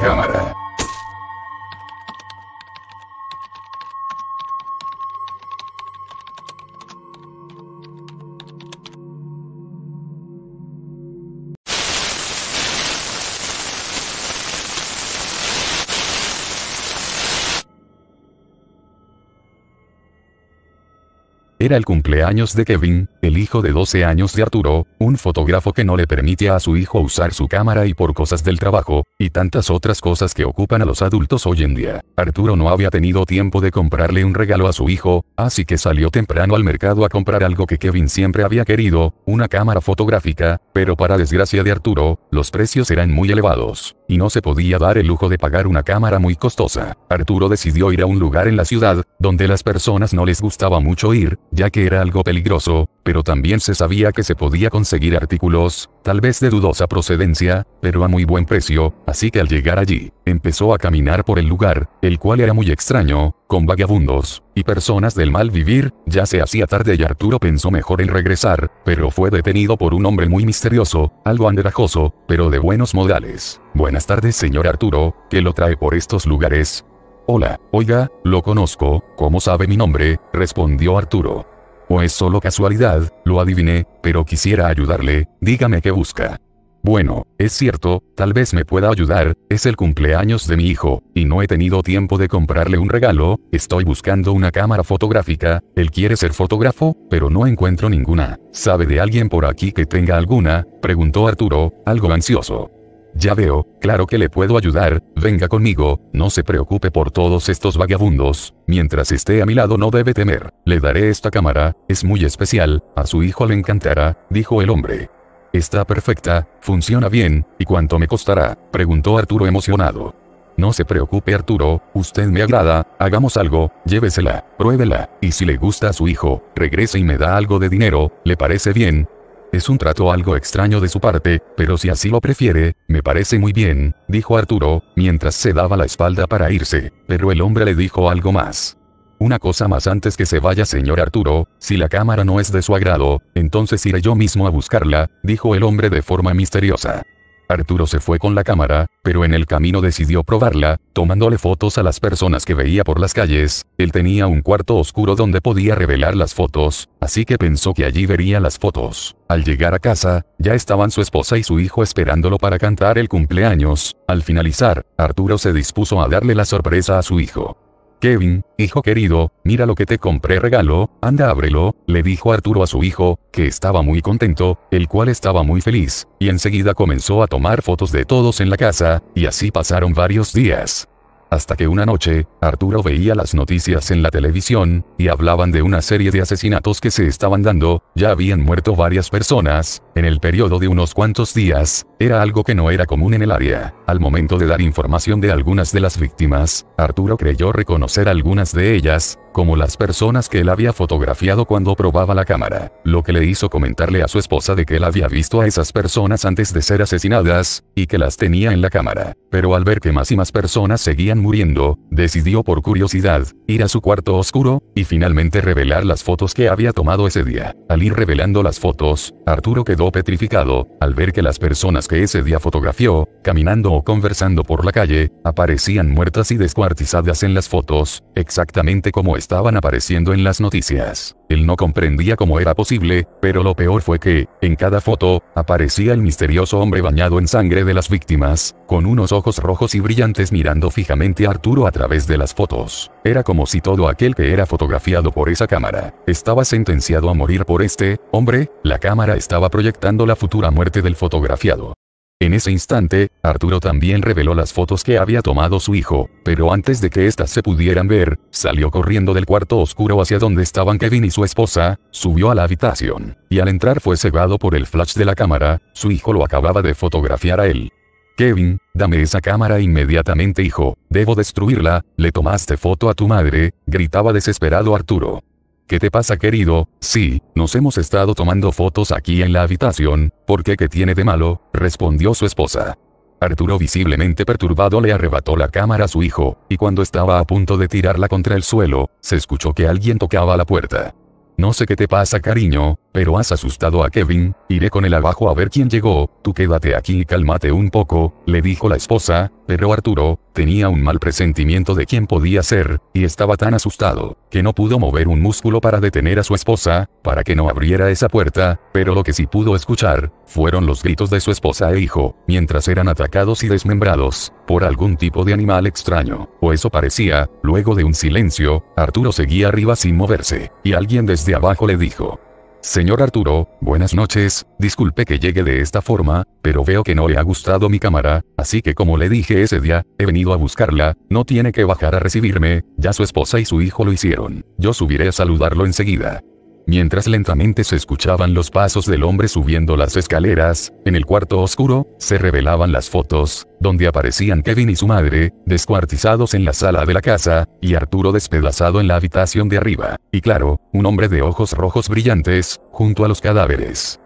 cámara. Era el cumpleaños de Kevin, el hijo de 12 años de Arturo, un fotógrafo que no le permite a su hijo usar su cámara y por cosas del trabajo, y tantas otras cosas que ocupan a los adultos hoy en día. Arturo no había tenido tiempo de comprarle un regalo a su hijo, así que salió temprano al mercado a comprar algo que Kevin siempre había querido, una cámara fotográfica, pero para desgracia de Arturo, los precios eran muy elevados, y no se podía dar el lujo de pagar una cámara muy costosa. Arturo decidió ir a un lugar en la ciudad, donde las personas no les gustaba mucho ir, ya que era algo peligroso, pero también se sabía que se podía conseguir artículos, tal vez de dudosa procedencia, pero a muy buen precio, así que al llegar allí, empezó a caminar por el lugar, el cual era muy extraño, con vagabundos, y personas del mal vivir, ya se hacía tarde y Arturo pensó mejor en regresar, pero fue detenido por un hombre muy misterioso, algo andrajoso, pero de buenos modales. Buenas tardes señor Arturo, ¿qué lo trae por estos lugares? Hola, oiga, lo conozco, ¿cómo sabe mi nombre? respondió Arturo. O es solo casualidad, lo adiviné, pero quisiera ayudarle, dígame qué busca. Bueno, es cierto, tal vez me pueda ayudar, es el cumpleaños de mi hijo, y no he tenido tiempo de comprarle un regalo, estoy buscando una cámara fotográfica, él quiere ser fotógrafo, pero no encuentro ninguna. ¿Sabe de alguien por aquí que tenga alguna? preguntó Arturo, algo ansioso. Ya veo, claro que le puedo ayudar, venga conmigo, no se preocupe por todos estos vagabundos, mientras esté a mi lado no debe temer, le daré esta cámara, es muy especial, a su hijo le encantará, dijo el hombre. Está perfecta, funciona bien, ¿y cuánto me costará? preguntó Arturo emocionado. No se preocupe Arturo, usted me agrada, hagamos algo, llévesela, pruébela, y si le gusta a su hijo, regrese y me da algo de dinero, ¿le parece bien? Es un trato algo extraño de su parte, pero si así lo prefiere, me parece muy bien, dijo Arturo, mientras se daba la espalda para irse, pero el hombre le dijo algo más. Una cosa más antes que se vaya señor Arturo, si la cámara no es de su agrado, entonces iré yo mismo a buscarla, dijo el hombre de forma misteriosa. Arturo se fue con la cámara, pero en el camino decidió probarla, tomándole fotos a las personas que veía por las calles, él tenía un cuarto oscuro donde podía revelar las fotos, así que pensó que allí vería las fotos. Al llegar a casa, ya estaban su esposa y su hijo esperándolo para cantar el cumpleaños, al finalizar, Arturo se dispuso a darle la sorpresa a su hijo. Kevin, hijo querido, mira lo que te compré regalo, anda ábrelo, le dijo Arturo a su hijo, que estaba muy contento, el cual estaba muy feliz, y enseguida comenzó a tomar fotos de todos en la casa, y así pasaron varios días. Hasta que una noche, Arturo veía las noticias en la televisión, y hablaban de una serie de asesinatos que se estaban dando, ya habían muerto varias personas, en el periodo de unos cuantos días, era algo que no era común en el área. Al momento de dar información de algunas de las víctimas, Arturo creyó reconocer algunas de ellas, como las personas que él había fotografiado cuando probaba la cámara, lo que le hizo comentarle a su esposa de que él había visto a esas personas antes de ser asesinadas, y que las tenía en la cámara. Pero al ver que más y más personas seguían muriendo, decidió por curiosidad, ir a su cuarto oscuro, y finalmente revelar las fotos que había tomado ese día. Al ir revelando las fotos, Arturo quedó petrificado, al ver que las personas que ese día fotografió, caminando o conversando por la calle, aparecían muertas y descuartizadas en las fotos, exactamente como estaban apareciendo en las noticias. Él no comprendía cómo era posible, pero lo peor fue que, en cada foto, aparecía el misterioso hombre bañado en sangre de las víctimas, con unos ojos rojos y brillantes mirando fijamente a Arturo a través de las fotos. Era como si todo aquel que era fotografiado por esa cámara, estaba sentenciado a morir por este, hombre, la cámara estaba proyectando la futura muerte del fotografiado. En ese instante, Arturo también reveló las fotos que había tomado su hijo, pero antes de que éstas se pudieran ver, salió corriendo del cuarto oscuro hacia donde estaban Kevin y su esposa, subió a la habitación, y al entrar fue cegado por el flash de la cámara, su hijo lo acababa de fotografiar a él. Kevin, dame esa cámara inmediatamente hijo, debo destruirla, le tomaste foto a tu madre, gritaba desesperado Arturo. ¿Qué te pasa querido? Sí, nos hemos estado tomando fotos aquí en la habitación, ¿por qué qué tiene de malo? respondió su esposa. Arturo visiblemente perturbado le arrebató la cámara a su hijo, y cuando estaba a punto de tirarla contra el suelo, se escuchó que alguien tocaba la puerta. No sé qué te pasa cariño, pero has asustado a Kevin, iré con él abajo a ver quién llegó, tú quédate aquí y cálmate un poco, le dijo la esposa, Pero Arturo, tenía un mal presentimiento de quién podía ser, y estaba tan asustado, que no pudo mover un músculo para detener a su esposa, para que no abriera esa puerta, pero lo que sí pudo escuchar, fueron los gritos de su esposa e hijo, mientras eran atacados y desmembrados, por algún tipo de animal extraño, o eso parecía, luego de un silencio, Arturo seguía arriba sin moverse, y alguien desde abajo le dijo, Señor Arturo, buenas noches, disculpe que llegue de esta forma, pero veo que no le ha gustado mi cámara, así que como le dije ese día, he venido a buscarla, no tiene que bajar a recibirme, ya su esposa y su hijo lo hicieron, yo subiré a saludarlo enseguida. Mientras lentamente se escuchaban los pasos del hombre subiendo las escaleras, en el cuarto oscuro, se revelaban las fotos, donde aparecían Kevin y su madre, descuartizados en la sala de la casa, y Arturo despedazado en la habitación de arriba, y claro, un hombre de ojos rojos brillantes, junto a los cadáveres.